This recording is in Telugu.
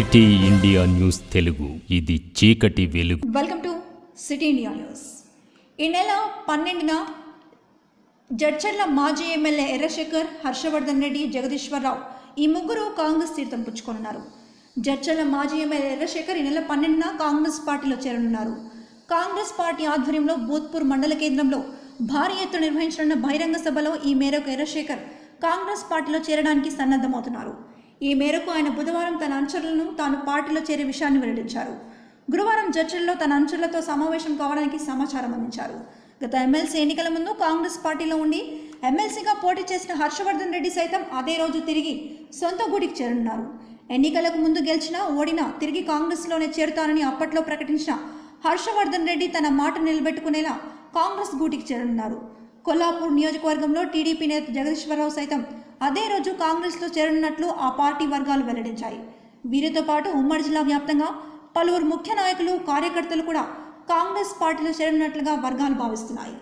City India news Telugu. ఇది చీకటి వెలుగు. Welcome to city India news ఈ నెల పన్నెండున జడ్చర్ల మాజీ ఎమ్మెల్యే ఎర్రశేఖర్ హర్షవర్ధన్ రెడ్డి జగదీశ్వరరావు ఈ ముగ్గురు కాంగ్రెస్ తీర్థం పుచ్చుకోనున్నారు. జడ్చర్ల మాజీ ఎమ్మెల్యే ఎర్రశేఖర్ ఈ నెల పన్నెండున కాంగ్రెస్ పార్టీలో చేరనున్నారు. కాంగ్రెస్ పార్టీ ఆధ్వర్యంలో భూత్పూర్ మండల కేంద్రంలో భారీ ఎత్తున నిర్వహించనున్న బహిరంగ సభలో ఈ మేరకు ఎర్రశేఖర్ కాంగ్రెస్ పార్టీలో చేరడానికి సన్నద్ధమవుతున్నారు. ఈ మేరకు ఆయన బుధవారం తన అనుచరులను తాను పార్టీలో చేరే విషయాన్ని వెల్లడించారు. గురువారం జడ్చర్లలో తన అనుచరులతో సమావేశం కావడానికి సమాచారం అందించారు. గత ఎమ్మెల్సీ ఎన్నికల ముందు కాంగ్రెస్ పార్టీలో ఉండి ఎమ్మెల్సీగా పోటీ చేసిన హర్షవర్ధన్ రెడ్డి సైతం అదే రోజు తిరిగి సొంత గూడికి చేరున్నారు ఎన్నికలకు ముందు గెలిచినా ఓడినా తిరిగి కాంగ్రెస్లోనే చేరుతానని అప్పట్లో ప్రకటించిన హర్షవర్ధన్ రెడ్డి తన మాట నిలబెట్టుకునేలా కాంగ్రెస్ గూటికి చేరున్నారు కొల్లాపూర్ నియోజకవర్గంలో టీడీపీ నేత జగదీశ్వరరావు సైతం అదే రోజు కాంగ్రెస్లో చేరనున్నట్లు ఆ పార్టీ వర్గాలు వెల్లడించాయి. వీరితో పాటు ఉమ్మడి జిల్లా వ్యాప్తంగా పలువురు ముఖ్య నాయకులు కార్యకర్తలు కూడా కాంగ్రెస్ పార్టీలో చేరనున్నట్లుగా వర్గాలు భావిస్తున్నాయి.